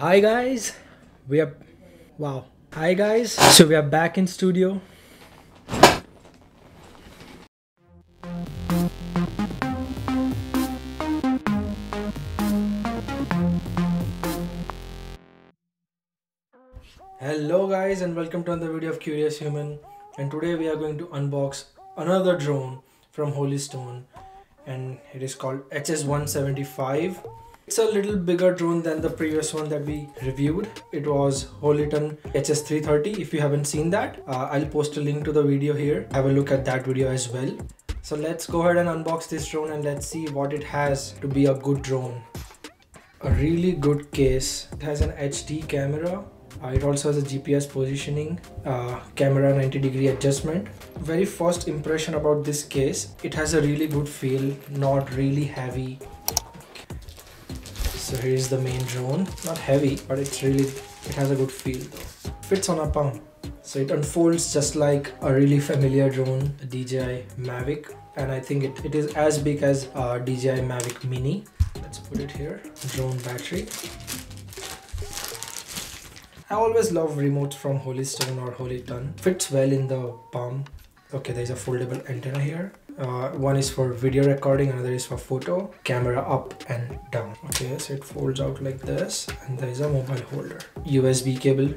Hi guys, we are wow. Hi guys, so we are back in studio. Hello guys and welcome to another video of Curious Human. And today we are going to unbox another drone from Holy Stone. And it is called HS175 it's a little bigger drone than the previous one that we reviewed. It was Holyton HS330. If you haven't seen that, uh, I'll post a link to the video here. Have a look at that video as well. So let's go ahead and unbox this drone and let's see what it has to be a good drone. A really good case. It has an HD camera. Uh, it also has a GPS positioning, uh, camera 90 degree adjustment. Very first impression about this case, it has a really good feel, not really heavy so here's the main drone. Not heavy but it's really it has a good feel. Though fits on a palm so it unfolds just like a really familiar drone a DJI Mavic. And I think it, it is as big as a DJI Mavic Mini. Let's put it here. Drone battery. I always love remotes from Holystone or Holyton. fits well in the palm okay there's a foldable antenna here uh, one is for video recording another is for photo camera up and down. Okay so it folds out like this and there is a mobile holder. Usb cable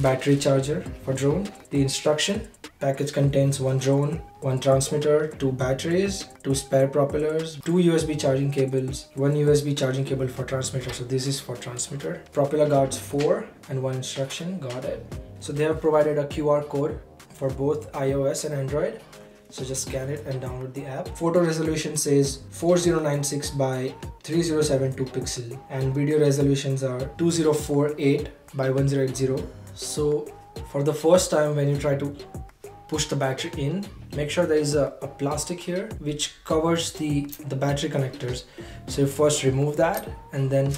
battery charger for drone. The instruction package contains one drone one transmitter two batteries two spare propellers two usb charging cables one usb charging cable for transmitter. So this is for transmitter. Propeller guards four and one instruction got it so they have provided a qr code for both ios and android so just scan it and download the app. Photo resolution says 4096 by 3072 pixel. And video resolutions are 2048 by 1080 so for the first time when you try to push the battery in make sure there is a, a, plastic here which covers the the battery connectors. So you first remove that and then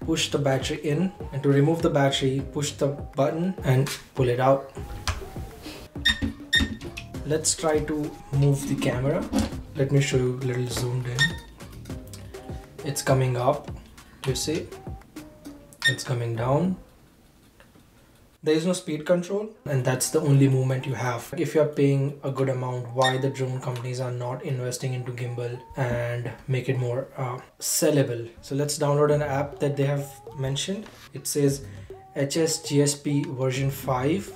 push the battery in. And to remove the battery push the button and pull it out let's try to move the camera. Let me show you a little zoomed in. It's coming up you see. It's coming down. There is no speed control and that's the only movement you have. If you're paying a good amount why the drone companies are not investing into gimbal and make it more uh, sellable. So let's download an app that they have mentioned. It says hsgsp version 5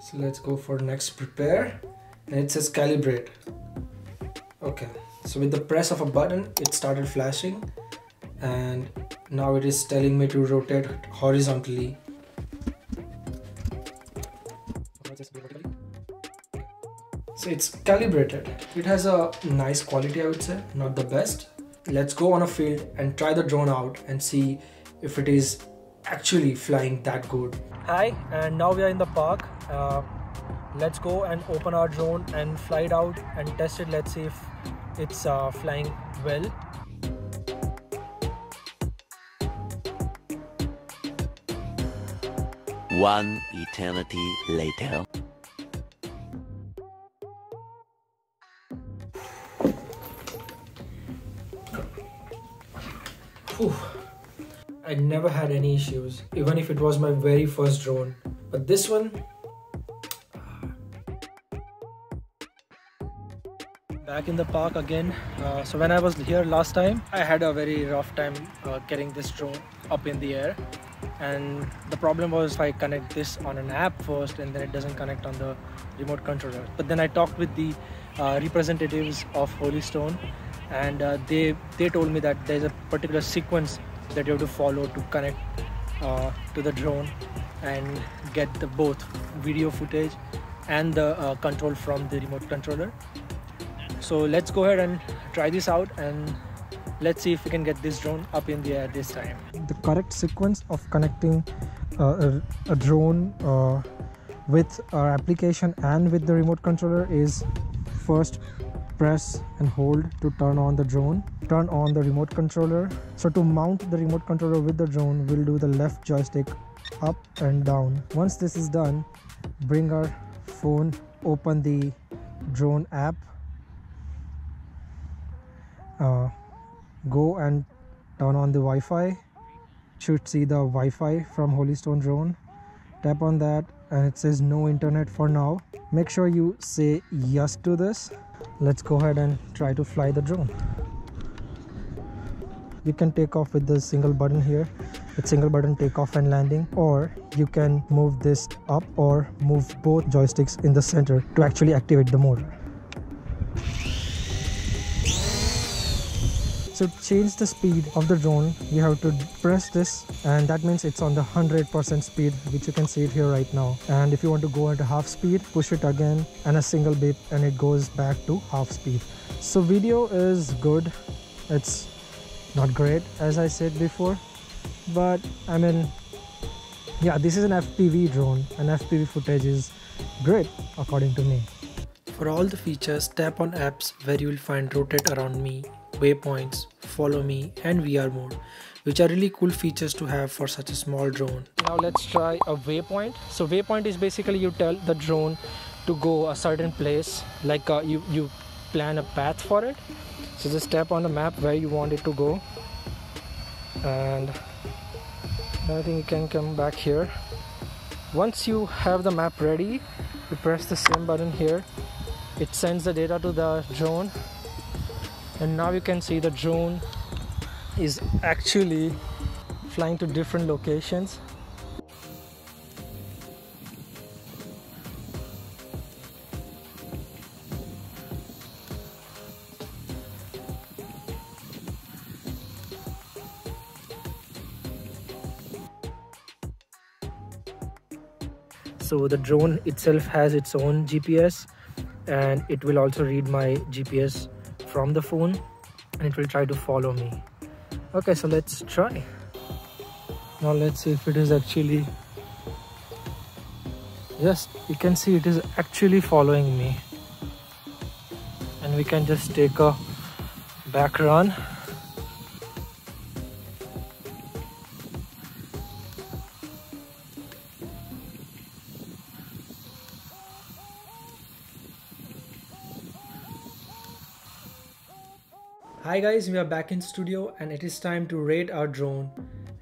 so let's go for next prepare and it says calibrate. Okay so with the press of a button it started flashing and now it is telling me to rotate horizontally. So it's calibrated. It has a nice quality i would say not the best. Let's go on a field and try the drone out and see if it is actually flying that good. Hi and now we are in the park. Uh, let's go and open our drone and fly it out and test it. Let's see if it's uh, flying well. One eternity later. Whew. I never had any issues even if it was my very first drone. But this one back in the park again. Uh, so when I was here last time I had a very rough time uh, getting this drone up in the air. And the problem was I connect this on an app first and then it doesn't connect on the remote controller. But then I talked with the uh, representatives of Holystone and uh, they they told me that there's a particular sequence that you have to follow to connect uh, to the drone and get the both video footage and the uh, control from the remote controller so let's go ahead and try this out and let's see if we can get this drone up in the air this time. The correct sequence of connecting uh, a, a, drone uh, with our application and with the remote controller is first press and hold to turn on the drone. Turn on the remote controller. So to mount the remote controller with the drone we'll do the left joystick up and down. Once this is done bring our phone open the drone app uh, go and turn on the Wi-Fi. Should see the Wi-Fi from Holystone drone. Tap on that and it says no internet for now. Make sure you say yes to this. Let's go ahead and try to fly the drone. You can take off with the single button here with single button takeoff and landing. Or you can move this up or move both joysticks in the center to actually activate the motor so to change the speed of the drone. You have to press this and that means it's on the 100% speed which you can see it here right now. And if you want to go at half speed push it again and a single beep and it goes back to half speed. So video is good. It's not great as I said before. But I mean yeah this is an FPV drone. And FPV footage is great according to me. For all the features tap on apps where you will find rotate around me waypoints follow me and VR mode which are really cool features to have for such a small drone. Now let's try a waypoint. So waypoint is basically you tell the drone to go a certain place like uh, you you plan a path for it. So just tap on the map where you want it to go. And I think you can come back here. Once you have the map ready you press the same button here. It sends the data to the drone and now you can see the drone is actually flying to different locations. So the drone itself has its own GPS and it will also read my GPS from the phone and it will try to follow me. Okay so let's try. Now let's see if it is actually yes you can see it is actually following me. And we can just take a back run Hi guys, we are back in studio and it is time to rate our drone.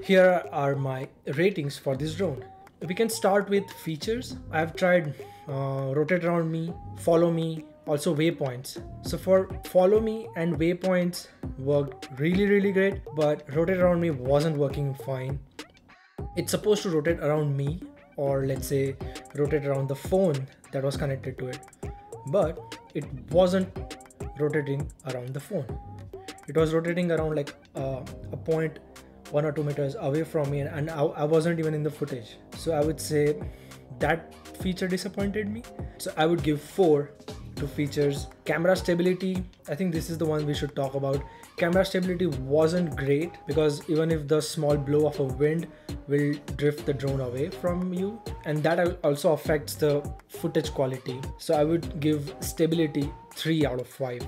Here are my ratings for this drone. We can start with features. I have tried uh, rotate around me, follow me, also waypoints. So for follow me and waypoints worked really really great, but rotate around me wasn't working fine. It's supposed to rotate around me or let's say rotate around the phone that was connected to it, but it wasn't rotating around the phone it was rotating around like uh, a point one or two meters away from me and, and I, I wasn't even in the footage. So i would say that feature disappointed me. So i would give four to features. Camera stability i think this is the one we should talk about. Camera stability wasn't great because even if the small blow of a wind will drift the drone away from you and that also affects the footage quality. So i would give stability 3 out of 5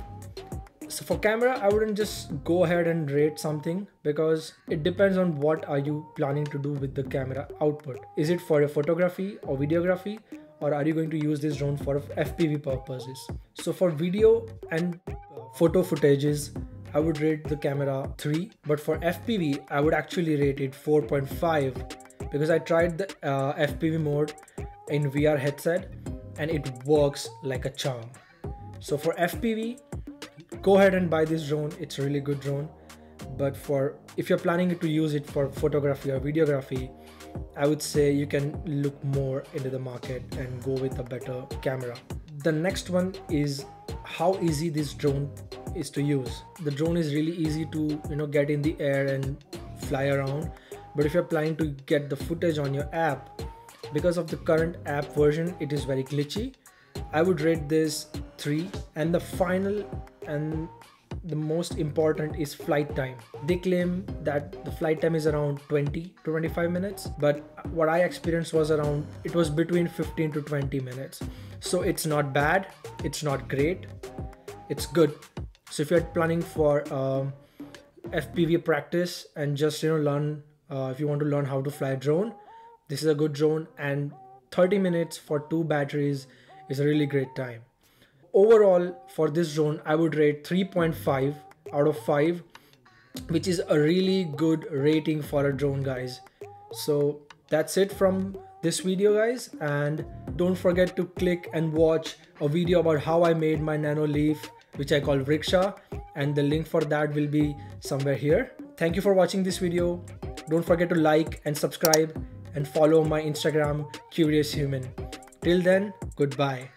so for camera i wouldn't just go ahead and rate something because it depends on what are you planning to do with the camera output. Is it for a photography or videography? Or are you going to use this drone for fpv purposes? So for video and uh, photo footages i would rate the camera 3 but for fpv i would actually rate it 4.5 because i tried the uh, fpv mode in vr headset and it works like a charm. So for fpv go ahead and buy this drone. It's a really good drone. But for if you're planning to use it for photography or videography i would say you can look more into the market and go with a better camera. The next one is how easy this drone is to use. The drone is really easy to you know get in the air and fly around. But if you're planning to get the footage on your app because of the current app version it is very glitchy. I would rate this 3 and the final and the most important is flight time. They claim that the flight time is around 20 to 25 minutes but what i experienced was around it was between 15 to 20 minutes. So it's not bad it's not great it's good. So if you're planning for um, fpv practice and just you know learn uh, if you want to learn how to fly a drone this is a good drone and 30 minutes for two batteries is a really great time overall for this drone i would rate 3.5 out of 5 which is a really good rating for a drone guys so that's it from this video guys and don't forget to click and watch a video about how I made my Nanoleaf which I call Vrikxa and the link for that will be somewhere here. Thank you for watching this video. Don't forget to like and subscribe and follow my Instagram curious human. Till then, goodbye.